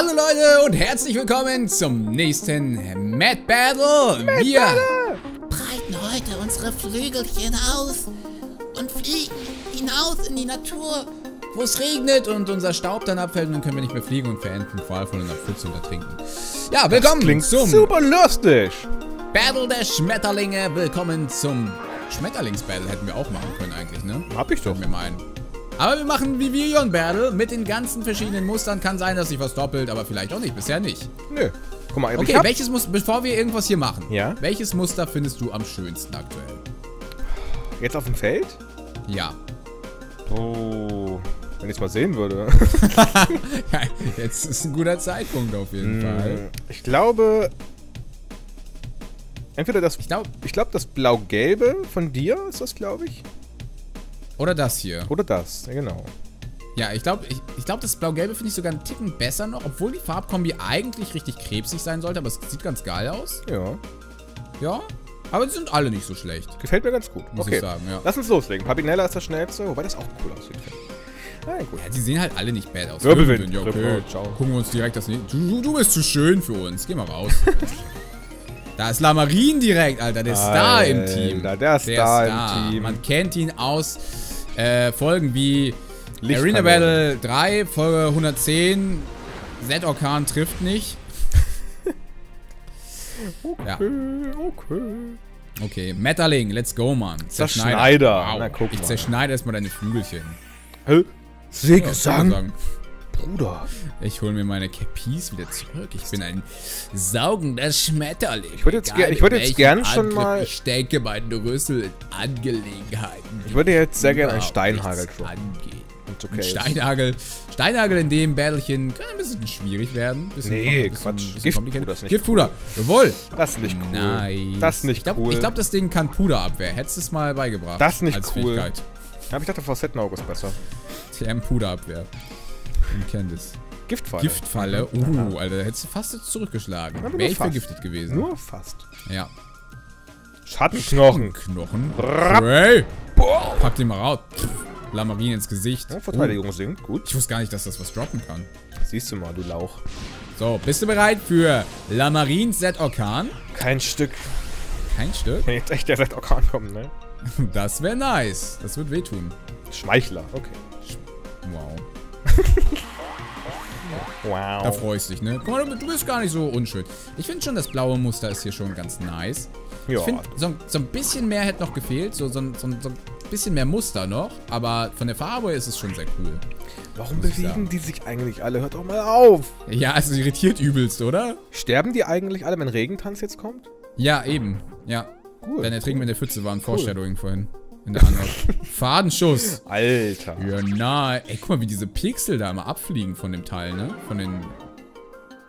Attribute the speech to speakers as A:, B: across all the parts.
A: Hallo Leute und herzlich willkommen zum nächsten Mad Battle. Mad Wir Battle.
B: breiten heute unsere Flügelchen aus und fliegen hinaus in die Natur,
A: wo es regnet und unser Staub dann abfällt und dann können wir nicht mehr fliegen und verenden qualvoll in der Pfütze und ertrinken. Ja, willkommen
C: klingt zum super lustig.
A: Battle der Schmetterlinge. Willkommen zum Schmetterlings-Battle hätten wir auch machen können eigentlich, ne?
C: Hab ich doch.
A: Mir meinen. Aber wir machen Vivillon Battle mit den ganzen verschiedenen Mustern. Kann sein, dass sich was doppelt, aber vielleicht auch nicht. Bisher nicht.
C: Nö. Guck mal,
A: Okay, welches Muster, bevor wir irgendwas hier machen,
C: ja?
A: welches Muster findest du am schönsten aktuell?
C: Jetzt auf dem Feld?
A: Ja.
C: Oh, wenn ich es mal sehen würde.
A: ja, jetzt ist ein guter Zeitpunkt auf jeden hm, Fall.
C: Ich glaube, entweder das, ich glaube, glaub, das blau-gelbe von dir ist das, glaube ich.
A: Oder das hier.
C: Oder das, ja genau.
A: Ja, ich glaube, ich, ich glaub, das Blau-Gelbe finde ich sogar einen Ticken besser noch, obwohl die Farbkombi eigentlich richtig krebsig sein sollte, aber es sieht ganz geil aus.
C: Ja.
A: Ja, aber sie sind alle nicht so schlecht.
C: Gefällt mir ganz gut.
A: Muss
C: okay.
A: ich sagen, ja.
C: Lass uns loslegen. Papinella ist das schnellste, wobei das auch cool aussieht.
A: Ja, gut. ja, die sehen halt alle nicht bad aus.
C: Wirbelwind.
A: Ja, okay. Ciao. Gucken wir uns direkt das... Du, du bist zu schön für uns. Geh mal raus. Da ist Lamarin direkt, Alter. Der Star im Team.
C: Der, der Star, im Team.
A: Man kennt ihn aus äh, Folgen wie Arena Battle 3, Folge 110, Z-Orkan trifft nicht.
C: okay, ja. okay.
A: Okay, Metaling, let's go, Mann.
C: Zerschneider. Zerschneider.
A: Wow. Na, ich zerschneide erstmal deine Flügelchen.
C: Hä? Sägesang? Ja, Bruder.
A: Ich hole mir meine Capis wieder zurück. Ich bin ein saugender Schmetterling.
C: Ich würde jetzt, ger ich würd jetzt gern schon mal...
A: Ich stecke meine Rüssel in Angelegenheiten.
C: Ich würde jetzt sehr gerne einen Steinhagel
A: droppen. Okay Steinhagel. Steinhagel in dem Battlechen kann ein bisschen schwierig werden.
C: Bisschen nee, bisschen, Quatsch.
A: Bisschen Giftpuder ist nicht Giftpuder. Cool. Jawohl.
C: Das ist nicht cool.
A: Nice.
C: Das ist nicht
A: ich glaub,
C: cool.
A: Ich glaube, das Ding kann Puderabwehr. Hättest du es mal beigebracht.
C: Das ist nicht als cool. Fähigkeit. Aber ich dachte, Facettenauge ist besser.
A: TM Puderabwehr. Man kennt es.
C: Giftfalle.
A: Giftfalle. Uh, Alter, da hättest du fast jetzt zurückgeschlagen. Wäre ich fast. vergiftet gewesen.
C: Nur fast.
A: Ja.
C: Schattenknochen.
A: Schattenknochen. Hey. Pack den mal raus. Lamarin ins Gesicht.
C: Ja, Verteidigung uh. sinkt. Gut.
A: Ich wusste gar nicht, dass das was droppen kann.
C: Siehst du mal, du Lauch.
A: So, bist du bereit für Lamarin Z-Orkan?
C: Kein Stück.
A: Kein Stück?
C: Wenn jetzt echt der Z-Orkan kommt, ne?
A: Das wäre nice. Das wird wehtun.
C: Schmeichler, okay.
A: Wow.
C: wow.
A: Da freust du dich, ne? Guck mal, du bist gar nicht so unschön. Ich finde schon, das blaue Muster ist hier schon ganz nice. Ja. Ich finde, so, so, ein bisschen mehr hätte noch gefehlt. So, so, so, so, ein bisschen mehr Muster noch. Aber von der Farbe ist es schon sehr cool.
C: Warum bewegen die sich eigentlich alle? Hört doch mal auf.
A: Ja, es irritiert übelst, oder?
C: Sterben die eigentlich alle, wenn Regentanz jetzt kommt?
A: Ja, eben. Ja. Cool. Dein Ertrinken cool. in der Pfütze war ein cool. Foreshadowing vorhin. In der anderen. Fadenschuss.
C: Alter.
A: Ja, na. Ey, guck mal, wie diese Pixel da immer abfliegen von dem Teil, ne? Von den...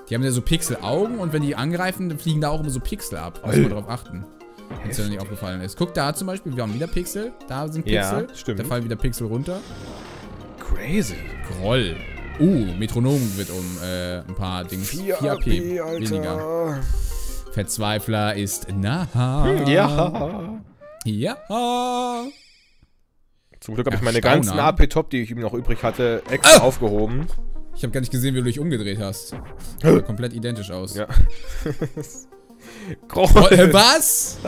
A: Die haben ja so Pixelaugen und wenn die angreifen, dann fliegen da auch immer so Pixel ab. Muss man drauf achten. Wenn es dir nicht aufgefallen ist. Guck da zum Beispiel, wir haben wieder Pixel. Da sind Pixel.
C: Ja, stimmt.
A: Da fallen wieder Pixel runter.
C: Crazy.
A: Groll. Uh, Metronom wird um äh, ein paar Dinge.
C: 4 AP, 4 AP weniger.
A: Verzweifler ist nah.
C: Hm, ja.
A: Ja.
C: Zum Glück habe ich meine ganzen AP-Top, die ich ihm noch übrig hatte, extra ah! aufgehoben.
A: Ich habe gar nicht gesehen, wie du dich umgedreht hast. Sah komplett identisch aus.
C: Ja.
A: äh, was?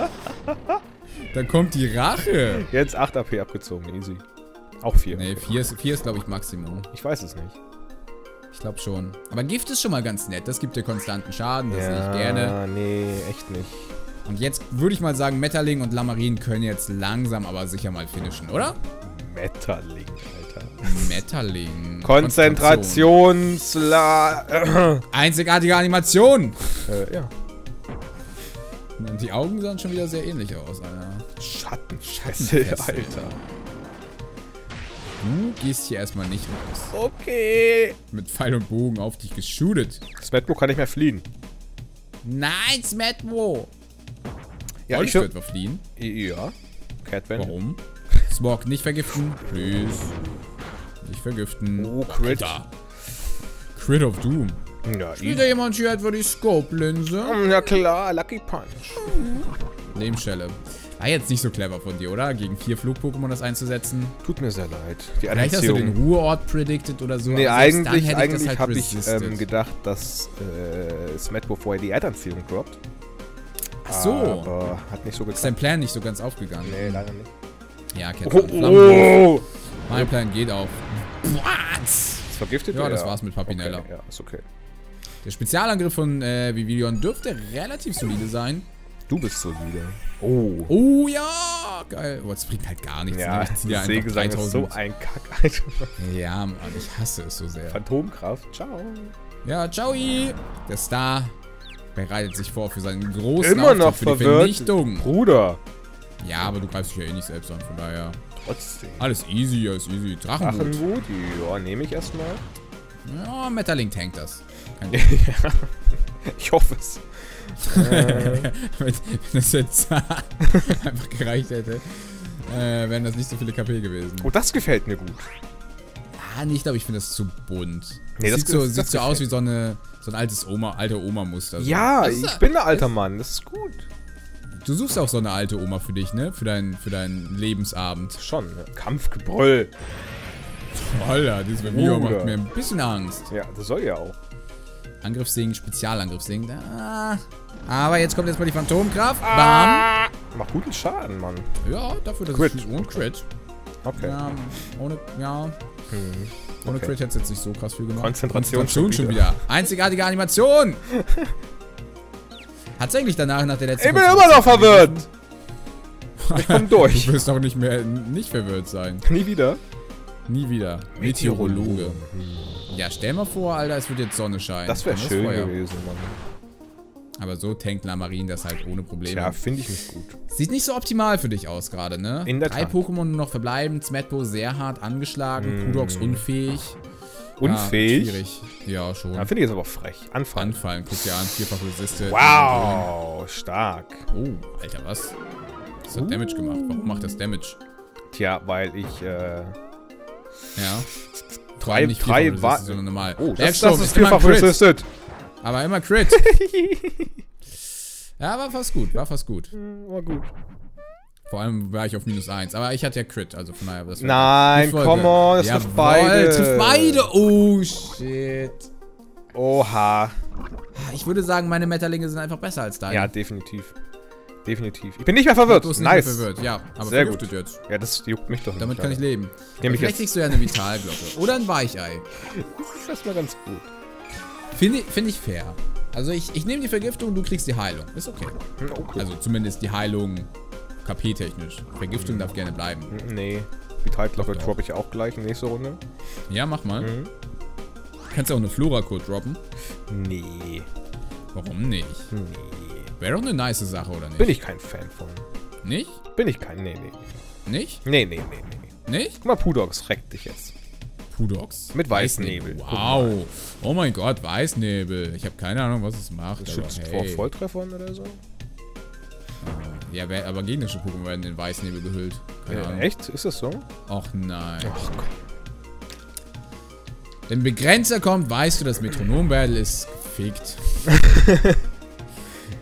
A: Dann kommt die Rache.
C: Jetzt 8 AP abgezogen, easy. Auch 4.
A: Nee, 4 ist, 4 ist glaube ich, Maximum.
C: Ich weiß es nicht.
A: Ich glaube schon. Aber Gift ist schon mal ganz nett. Das gibt dir konstanten Schaden, das ja, sehe ich gerne.
C: nee, echt nicht.
A: Und jetzt würde ich mal sagen, Metaling und Lamarin können jetzt langsam aber sicher mal finishen, oder?
C: Metaling, Alter.
A: Metaling.
C: Konzentrationsla...
A: Einzigartige Animation.
C: Äh, ja.
A: Die Augen sahen schon wieder sehr ähnlich aus, Alter.
C: Schattenfessel, Alter.
A: Du gehst hier erstmal nicht raus.
C: Okay.
A: Mit Pfeil und Bogen auf dich geschootet.
C: Smetbo kann nicht mehr fliehen.
A: Nein, Smetbo.
C: Ja,
A: Wolltest ich würde fliehen.
C: Ja.
A: Catman. Warum? Smog nicht vergiften. Please. Nicht vergiften.
C: Oh, Crit. Da.
A: Crit of Doom.
C: Ja,
A: Spielt da jemand hier etwa die Scope-Linse?
C: Ja klar, Lucky Punch.
A: Nebenstelle. War jetzt nicht so clever von dir, oder? Gegen vier Flug-Pokémon das einzusetzen.
C: Tut mir sehr leid.
A: Die Vielleicht hast du den Ruheort predicted oder so.
C: Nee, eigentlich, eigentlich halt habe ich ähm, gedacht, dass äh, Smetbo vorher die Erdanziehung droppt.
A: Ach so.
C: Aber hat nicht so geklappt.
A: Ist dein Plan nicht so ganz aufgegangen?
C: Nee, leider nicht.
A: Ja, kennt
C: oh, oh.
A: Mein Plan geht auf.
C: What? Ist vergiftet?
A: Ja, das war's mit Papinella.
C: Okay, ja, ist okay.
A: Der Spezialangriff von äh, Vivillon dürfte relativ solide sein.
C: Du bist solide.
A: Oh. Oh ja, geil. Oh, das bringt halt gar nichts.
C: Ja,
A: ne?
C: ich ziehe 3000. ist so ein Kack, Alter.
A: Ja, Mann, ich hasse es so sehr.
C: Phantomkraft, ciao.
A: Ja, ciao. Der Star bereitet sich vor für seinen großen
C: Immer Auftritt, noch für die Vernichtung. Bruder.
A: Ja, aber du greifst dich ja eh nicht selbst an, von daher.
C: Trotzdem.
A: Alles easy, alles easy. Drachenwut.
C: Drachenwut, ja, nehme ich erstmal.
A: Ja, Metalink tankt das.
C: ja, ich hoffe es.
A: äh. Wenn das jetzt einfach gereicht hätte, äh, wären das nicht so viele KP gewesen.
C: Oh, das gefällt mir gut.
A: Ja, nicht, aber ich finde das zu bunt.
C: Nee,
A: das,
C: sieht
A: so, sieht so aus wie so, eine, so ein altes Oma, alter Oma-Muster. So.
C: Ja, ich bin ein alter Mann, das ist gut.
A: Du suchst auch so eine alte Oma für dich, ne? Für, dein, für deinen Lebensabend.
C: Schon, ne? Kampfgebrüll.
A: Alter, dieses Video macht mir ein bisschen Angst.
C: Ja, das soll ja auch.
A: Angriffssegen, Spezialangriffssegen. Ah. Aber jetzt kommt jetzt mal die Phantomkraft. Ah.
C: Bam. Macht guten Schaden, Mann.
A: Ja, dafür, dass
C: Crit.
A: es und Crit.
C: Okay.
A: Ja, ohne, ja.
C: Hm.
A: Ohne
C: Okay.
A: Crit hätte es jetzt nicht so krass viel gemacht.
C: Konzentration,
A: Konzentration schon wieder. Einzigartige Animation. Hat's eigentlich danach nach der letzten
C: Ich bin immer noch verwirrt. Ich komm durch.
A: Du wirst auch nicht mehr nicht verwirrt sein.
C: Nie wieder.
A: Nie wieder. Meteorologe. Ja, stell mal vor, Alter, es wird jetzt Sonne scheinen.
C: Das wäre schön
A: Feuer.
C: gewesen, Mann.
A: Aber so tankt Lamarin das halt ohne Probleme.
C: Tja, finde ich nicht gut.
A: Sieht nicht so optimal für dich aus gerade, ne?
C: In der
A: Drei
C: Tat.
A: Pokémon nur noch verbleiben. Smetbo sehr hart angeschlagen.
C: Mm.
A: Pudox unfähig.
C: Unfähig?
A: Ja, schwierig. Ja, schon.
C: Ja, finde ich jetzt aber frech. Anfallen.
A: Anfallen. Guck dir an. Vierfach Resiste.
C: Wow, stark.
A: Oh, Alter, was? Das hat Damage gemacht. Warum macht das Damage?
C: Tja, weil ich, äh...
A: Ja.
C: Drei, drei war...
A: Sondern normal.
C: Oh, das,
A: Bergsturm
C: das ist vierfach resisted.
A: Aber immer Crit. ja, war fast gut. War fast gut.
C: War gut.
A: Vor allem war ich auf minus 1. Aber ich hatte ja Crit, also von daher... Das
C: Nein, come on, es
A: Jawohl,
C: trifft beide.
A: trifft beide. Oh, shit.
C: Oha.
A: Ich würde sagen, meine Metterlinge sind einfach besser als deine.
C: Ja, definitiv. Definitiv. Ich bin nicht mehr verwirrt.
A: Du bist nicht
C: nice.
A: mehr verwirrt. Ja, aber
C: Sehr gut.
A: jetzt.
C: Ja, das juckt mich doch nicht.
A: Damit kann ich leben.
C: Nehm ich
A: Vielleicht
C: jetzt.
A: kriegst du ja eine Vitalglocke. Oder ein Weichei.
C: Das ist erstmal ganz gut.
A: Finde ich, find ich fair. Also ich, ich nehme die Vergiftung, du kriegst die Heilung. Ist okay.
C: Hm, Okay.
A: Also zumindest die Heilung KP-technisch. Vergiftung darf gerne bleiben.
C: Hm, nee.
A: Doch.
C: droppe ich auch gleich in nächste Runde.
A: Ja, mach mal.
C: Mhm.
A: Kannst du auch eine Flora-Code droppen?
C: Nee.
A: Warum nicht?
C: Nee.
A: Wäre doch eine nice Sache, oder nicht?
C: Bin ich kein Fan von.
A: Nicht?
C: Bin ich kein. Nee, nee.
A: Nicht?
C: Nee, nee, nee, nee.
A: Nicht?
C: Guck mal, Pudox reckt dich jetzt.
A: Pudox.
C: Mit Weißnebel.
A: Wow. Oh mein Gott, Weißnebel. Ich habe keine Ahnung, was es macht.
C: Das
A: aber
C: schützt
A: hey.
C: vor Volltreffern oder so?
A: Ja, aber gegnerische Pokémon werden in Weißnebel gehüllt. Keine
C: Ja,
A: Ahnung.
C: echt? Ist das so?
A: Och nein.
C: Ach Gott.
A: Wenn Begrenzer kommt, weißt du, das Metronom-Battle ist gefickt.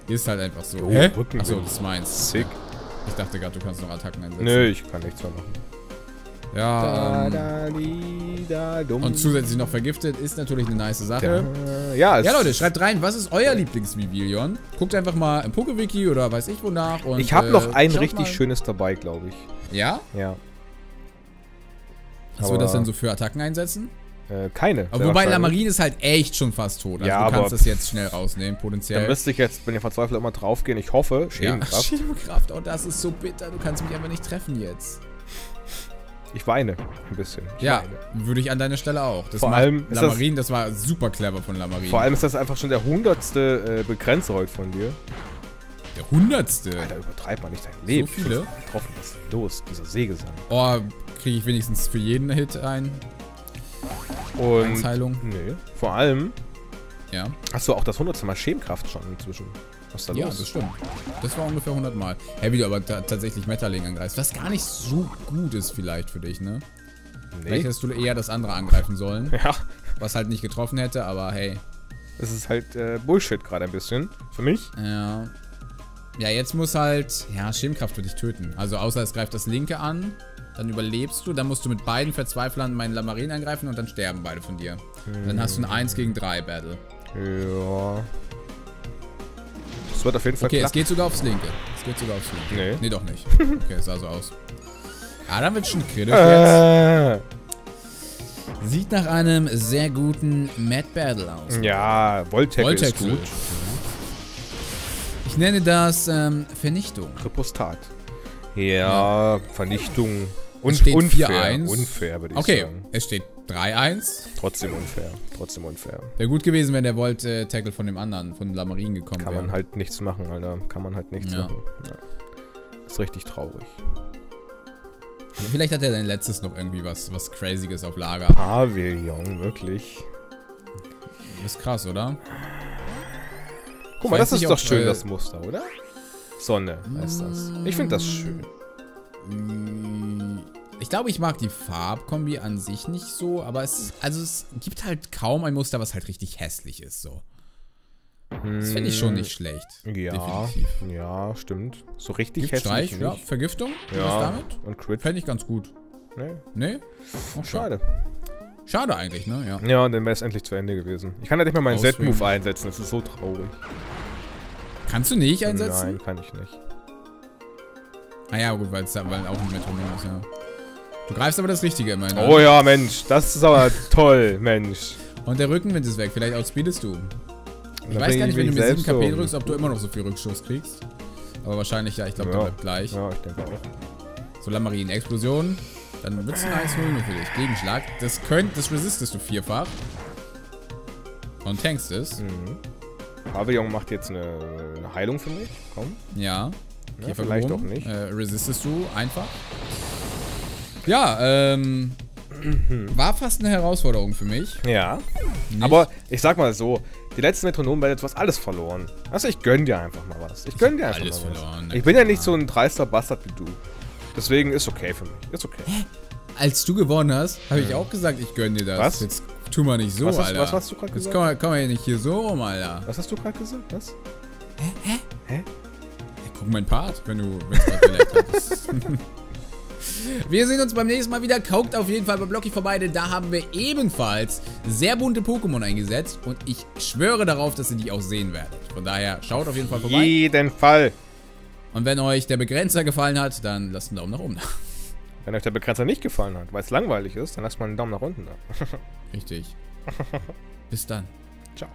A: ist halt einfach so.
C: Oh,
A: Hä? Achso, das ist meins.
C: Sick.
A: Ich dachte gerade, du kannst noch Attacken einsetzen.
C: Nö, ich kann nichts mehr machen.
A: Ja, ähm,
C: da, da, dumm.
A: und zusätzlich noch vergiftet ist natürlich eine nice Sache.
C: Da, ja, es
A: Ja, Leute, schreibt rein, was ist euer Lieblings-Vivillon? Guckt einfach mal im Pokewiki oder weiß ich wo nach. Und,
C: ich habe
A: äh,
C: noch ein richtig
A: mal.
C: schönes dabei, glaube ich.
A: Ja?
C: Ja.
A: Was wir das denn so für Attacken einsetzen?
C: Äh, keine.
A: Aber wobei. Lamarin ist halt echt schon fast tot. Also
C: Ja,
A: du kannst das jetzt schnell rausnehmen,
C: Dann
A: potenziell.
C: müsste ich jetzt, wenn ihr verzweifelt, immer draufgehen. Ich hoffe,
A: ja,
C: Schemenkraft.
A: Schemenkraft, oh, das ist so bitter. Du kannst mich einfach nicht treffen jetzt.
C: Ich weine ein bisschen. Ich
A: Ja,
C: weine.
A: würde ich an deiner Stelle auch. Das
C: Vor allem
A: Lamarin, das, war super clever von Lamarin.
C: Vor allem ist das einfach schon der hundertste äh, Begrenzer heute von dir.
A: der hundertste.
C: Alter, übertreib mal nicht dein Leben.
A: viele?
C: Fünfmal Getroffen, was ist denn los? Dieser Sägesang.
A: Oh, kriege ich wenigstens für jeden Hit ein.
C: Und.
A: Einheilung.
C: Nö. Vor allem
A: Ja.
C: hast du auch das hundertste Mal Schemenkraft schon inzwischen. Was ist da
A: Ja,
C: los?
A: das stimmt. Das war ungefähr 100 Mal. Hey, wie du aber ta tatsächlich Metaling angreifst. Was gar nicht so gut ist vielleicht für dich, ne? Vielleicht
C: nee.
A: hättest du eher das andere angreifen sollen.
C: Ja,
A: Was halt nicht getroffen hätte, aber hey.
C: es ist halt äh, Bullshit gerade ein bisschen. Für mich.
A: Ja. Ja, jetzt muss halt... Ja, Schirmkraft würde dich töten. Also außer es greift das linke an, dann überlebst du. Dann musst du mit beiden Verzweiflern meinen Lamarin angreifen und dann sterben beide von dir. Und dann hast du ein 1 gegen 3 Battle.
C: Ja. Das wird auf jeden Fall
A: Okay,
C: klappen.
A: es geht sogar aufs linke. Es geht sogar aufs linke.
C: Nee.
A: Nee, doch nicht. Okay, es sah so aus. Ja, dann wird schon kritisch jetzt.
C: Äh,
A: Sieht nach einem sehr guten Mad Battle aus.
C: ja, Voltec ist
A: Voltex
C: gut.
A: Ich nenne das ähm, Vernichtung.
C: Repostat. Ja, Vernichtung. Und
A: steht
C: unfair.
A: 4-1.
C: Unfair, würde ich
A: Okay,
C: sagen.
A: es steht 3-1.
C: Trotzdem unfair. Trotzdem unfair.
A: Wäre gut gewesen, wenn der Volt-Tackle von dem anderen, von Lamarin gekommen
C: Kann
A: wäre.
C: man halt nichts machen, Alter. Kann man halt nichts
A: Ja.
C: machen. Ja. Ist richtig traurig.
A: Vielleicht hat er sein letztes noch irgendwie was, was Crazyes auf Lager.
C: Pavillon, wirklich.
A: ist krass, oder?
C: Guck mal, das ist
A: nicht,
C: doch schön,
A: äh,
C: das Muster, oder? Sonne heißt das. Ich finde das schön.
A: Ich glaube, ich mag die Farbkombi an sich nicht so, aber es, also es gibt halt kaum ein Muster, was halt richtig hässlich ist, so. Das finde ich schon nicht schlecht.
C: Ja,
A: Definitiv.
C: ja, stimmt. So richtig
A: Giftstreich,
C: hässlich
A: ja.
C: nicht.
A: Vergiftung?
C: Ja,
A: damit?
C: und Crit.
A: Fände ich ganz gut.
C: Nee,
A: Nee? Oh,
C: schade.
A: Schade eigentlich, ne? Ja.
C: Ja, dann wäre es endlich zu Ende gewesen. Ich kann ja nicht mal meinen. Z-Move einsetzen, das ist so traurig.
A: Kannst du nicht einsetzen?
C: Nein, kann ich nicht.
A: Ah ja, gut, weil es weil auch ein Metronom ist, ja. Du greifst aber das Richtige immerhin an.
C: Oh ja, Mensch, das ist aber toll, Mensch.
A: Und der Rückenwind ist weg. Vielleicht outspeedest du. Ich weiß gar nicht, wenn du mir 7
C: selbst
A: KP drückst, ob du immer noch so viel Rückstoß kriegst. Aber wahrscheinlich, ja, ich glaube, der
C: Ja.
A: bleibt gleich.
C: Ja, ich denke auch.
A: So, Lamarin, Explosion. Dann wird's ein 1 0 für dich. Gegenschlag. Das könnt, das resistest du vierfach. Und tankst es.
C: Mhm. Pavillon macht jetzt eine, eine Heilung für mich. Komm.
A: Ja.
C: Ja,
A: Käfer
C: vielleicht
A: gehoben.
C: auch nicht.
A: Äh, resistest du einfach. Ja, ähm. War fast eine Herausforderung für mich.
C: Ja.
A: Nicht?
C: Aber ich sag mal so, die letzten Metronomen du hast alles verloren. Also ich gönn dir einfach mal was. Ich gönn dir einfach
A: alles
C: mal was.
A: verloren, na
C: Ich bin ja nicht so ein dreister Bastard wie du. Deswegen ist okay für mich. Ist okay.
A: Als du gewonnen hast, habe ich auch gesagt, ich gönn dir das.
C: Was?
A: Jetzt tu mal nicht so,
C: Was hast-
A: Alter.
C: was hast du
A: Jetzt
C: gesagt?
A: komm, mal- komm mal nicht hier so rum, Alter.
C: Was hast du gerade gesagt? Was?
A: Ja, guck mein Part, wenn du wenn's grad vielleicht ist. Wir sehen uns beim nächsten Mal wieder. Kaukt auf jeden Fall bei Blocky vorbei, denn da haben wir ebenfalls sehr bunte Pokémon eingesetzt. Und ich schwöre darauf, dass ihr die auch sehen werdet. Von daher, schaut auf jeden Fall vorbei.
C: Jeden Fall.
A: Und wenn euch der Begrenzer gefallen hat, dann lasst einen Daumen nach oben da.
C: Wenn euch der Begrenzer nicht gefallen hat, weil es langweilig ist, dann lasst mal einen Daumen nach unten da.
A: Richtig. Bis dann.
C: Ciao.